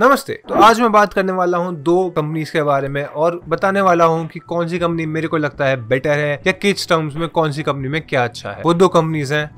नमस्ते। तो आज मैं बात करने वाला हूँ दो कंपनीज़ के बारे में और बताने वाला हूँ कि कौन सी कंपनी मेरे को लगता है बेटर है या किस टर्म्स में कौन सी कंपनी में क्या अच्छा है। वो दो कंपनीज़ हैं।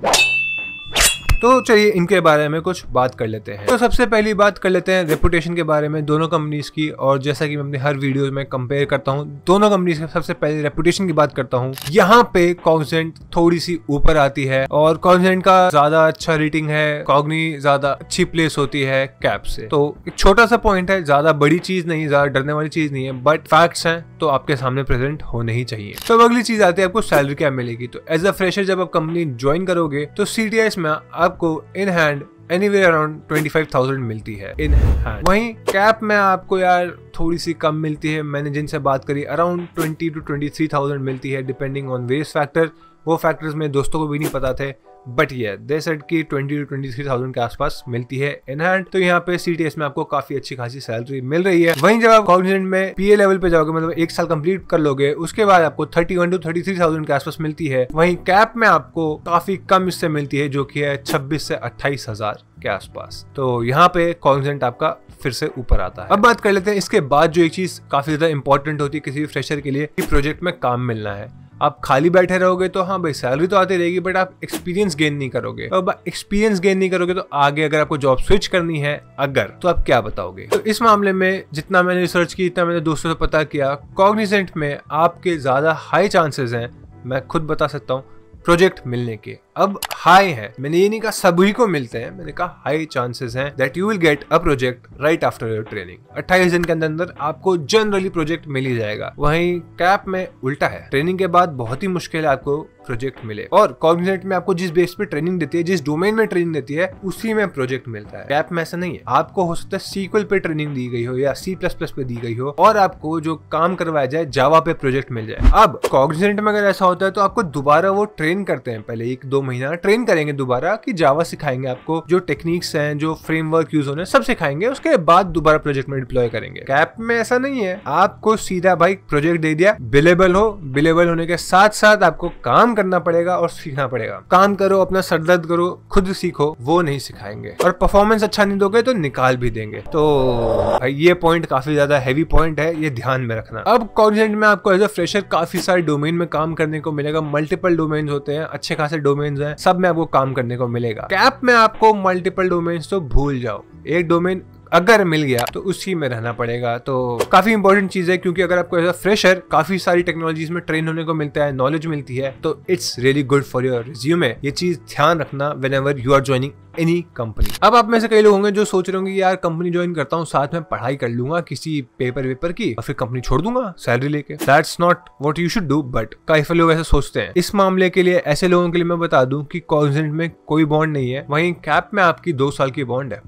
तो चलिए इनके बारे में कुछ बात कर लेते हैं। तो सबसे पहली बात कर लेते हैं रेपुटेशन के बारे में दोनों कंपनीज़ की और जैसा कि मैं अपने हर वीडियो में कंपेयर करता हूँ, दोनों कंपनीज़ के सबसे पहले रेपुटेशन की बात करता हूँ। यहाँ पे कॉन्सेंट थोड़ी सी ऊपर आती है और कॉन्सेंट का ज़्यादा अच्छा रेटिंग है कॉग्नी ज़्यादा अच्छी प्लेस होती है कैप से। तो एक छोटा सा पॉइंट है, ज़्यादा बड़ी चीज़ नहीं, ज़्यादा डरने वाली चीज़ नहीं है बट फैक्ट्स हैं तो आपके सामने प्रेजेंट होने ही चाहिए। तो अगली चीज़ आती है, आपको सैलरी क्या मिलेगी? तो एज अ फ्रेशर जब आप कंपनी ज्वाइन करोगे तो सी में आपको in hand any around twenty five thousand मिलती है. इन हैंड वहीं कैप में आपको यार थोड़ी सी कम मिलती है. मैंने जिनसे बात करी around twenty two twenty three thousand मिलती है डिपेंडिंग ऑन वेस्ट फैक्टर वो फैक्टर्स में दोस्तों को भी नहीं पता थे. बट ये दे सेट की twenty two twenty three thousand के आसपास मिलती है इन हैंड तो यहाँ पे सी में आपको काफ़ी अच्छी खासी सैलरी मिल रही है। वहीं जब आप कॉन्फिडेंट में पीए लेवल पे जाओगे मतलब एक साल कंप्लीट कर लोगे, उसके बाद आपको thirty one two thirty three thousand के आसपास मिलती है। वहीं कैप में आपको काफ़ी कम इससे मिलती है, जो की है छब्बीस से अट्ठाईस हज़ार के आसपास। तो यहाँ पे कॉन्फिडेंट आपका फिर से ऊपर आता है। अब बात कर लेते हैं, इसके बाद जो एक चीज़ काफ़ी ज़्यादा इंपॉर्टेंट होती है किसी भी फ्रेशर के लिए प्रोजेक्ट में काम मिलना है। आप खाली बैठे रहोगे तो हाँ भाई सैलरी तो आती रहेगी बट आप एक्सपीरियंस गेन नहीं करोगे। और एक्सपीरियंस गेन नहीं करोगे तो आगे अगर आपको जॉब स्विच करनी है, अगर तो आप क्या बताओगे? तो इस मामले में जितना मैंने रिसर्च की, इतना मैंने दोस्तों से पता किया कॉग्निजेंट में आपके ज़्यादा हाई चांसेस हैं, मैं खुद बता सकता हूँ। प्रोजेक्ट मिलने के। अब हाई है। मैंने ये नहीं कहा सभी को मिलते हैं। मैंने कहा हाई चांसेस हैं that you will get a project right after your training 28 दिन के अंदर अंदर आपको जनरली प्रोजेक्ट मिल ही जाएगा। वहीं कैप में उल्टा है। ट्रेनिंग के बाद बहुत ही मुश्किल है आपको प्रोजेक्ट मिले। और कॉग्निजेंट में आपको जिस बेस पे ट्रेनिंग देती है, जिस डोमेन में ट्रेनिंग देती है, उसी में प्रोजेक्ट मिलता है। कैप में ऐसा नहीं है। आपको हो सकता है सीक्वल पे ट्रेनिंग दी गई हो या सी प्लस प्लस पे दी गई हो और आपको जो काम करवाया जाए जावा पे प्रोजेक्ट मिल जाए। अब कॉग्निजेंट में अगर ऐसा होता है तो आपको दोबारा वो ट्रेन करते हैं। पहले एक दो महीना ट्रेन करेंगे दोबारा की जावा सिखाएँगे आपको जो टेक्निक्स हैं, जो फ्रेमवर्क यूज़ होने सब सिखाएँगे। उसके बाद दोबारा प्रोजेक्ट में डिप्लॉय करेंगे। कैप में ऐसा नहीं है। आपको सीधा भाई प्रोजेक्ट दे दिया बिलेबल हो। बिलेबल होने के साथ साथ आपको काम करना पड़ेगा और सीखना पड़ेगा। काम करो, अपना सरदर्द करो, खुद सीखो, वो नहीं सिखाएँगे। और परफॉर्मेंस अच्छा नहीं दोगे तो निकाल भी देंगे। तो ये पॉइंट काफ़ी ज़्यादा हैवी पॉइंट है, ये ध्यान में रखना। अब कॉन्जेंट में आपको एज अ फ्रेशर काफ़ी सारे डोमेन में काम करने को मिलेगा। मल्टीपल डोमेन्स होते हैं, अच्छे खासे डोमेन है, सब में आपको काम करने को मिलेगा। कैप में आपको मल्टीपल डोमेन्स तो भूल जाओ। एक डोमेन अगर मिल गया तो उसी में रहना पड़ेगा। तो काफ़ी इंपॉर्टेंट चीज़ है, क्योंकि अगर आपको एज फ्रेशर काफ़ी सारी टेक्नोलॉजीज़ में ट्रेन होने को मिलता है नॉलेज मिलती है तो it's really good for your resume ये चीज़ ध्यान रखना whenever you are joining any company अब आप में से कई लोग होंगे जो सोच रहे होंगे यार कंपनी ज्वाइन करता हूँ, साथ में पढ़ाई कर लूँगा किसी पेपर वेपर की और फिर कंपनी छोड़ दूँगा सैलरी लेके। That's not what you should do but काफ़ी लोग ऐसे सोचते हैं। इस मामले के लिए ऐसे लोगों के लिए मैं बता दूँ कि कॉन्सेंट में कोई बॉन्ड नहीं है। वहीं कैप में आपकी दो साल की बॉन्ड है।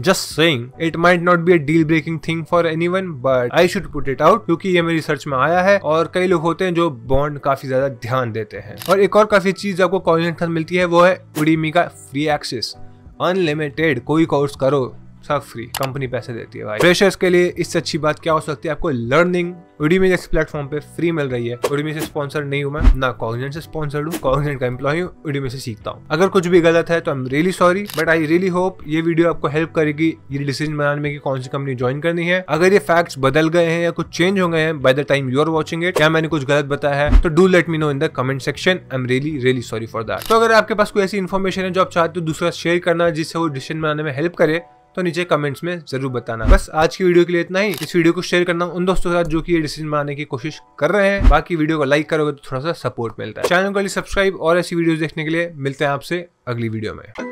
Just saying it might not be a deal breaking thing for anyone but I should put it out क्योंकि ये मेरी सर्च में आया है और कई लोग होते हैं जो बॉन्ड काफ़ी ज़्यादा ध्यान देते हैं। और एक और काफ़ी चीज़ आपको कॉलेज मिलती है, वो है उड़ीमी का फ्री एक्सेस अनलिमिटेड कोई कोर्स करो। सब फ्री कंपनी पैसे देती है भाई। फ्रेशर्स के लिए इससे अच्छी बात क्या हो सकती है? आपको लर्निंग उडीमी जैसे प्लेटफॉर्म पे फ्री मिल रही है। उडीमी से स्पॉन्सर नहीं हूँ मैं, ना कॉग्नेंट से स्पॉन्सर्ड हूँ कॉग्नेंट का एम्प्लॉय हूँ उडीमी से सीखता हूँ। अगर कुछ भी गलत है तो I am really sorry but I really hope ये वीडियो आपको हेल्प करेगी, ये डिसीज़न बनाने में कि कौन सी कंपनी ज्वाइन करनी है। अगर ये फैक्ट्स बदल गए हैं या कुछ चेंज हो गए हैं by the time you are watching it क्या मैंने कुछ गलत बताया है तो do let me know in the comment section I am really really sorry for that तो अगर आपके पास कोई ऐसी इन्फॉर्मेशन है जो आप चाहते हो दूसरा शेयर करना, जिससे वो डिसीज़न बनाने में हेल्प करे तो नीचे कमेंट्स में ज़रूर बताना। बस आज की वीडियो के लिए इतना ही। इस वीडियो को शेयर करना उन दोस्तों के साथ जो कि ये डिसीज़न बनाने की कोशिश कर रहे हैं। बाकी वीडियो को लाइक करोगे तो थोड़ा सा सपोर्ट मिलता है। चैनल को सब्सक्राइब और ऐसी वीडियो देखने के लिए मिलते हैं आपसे अगली वीडियो में।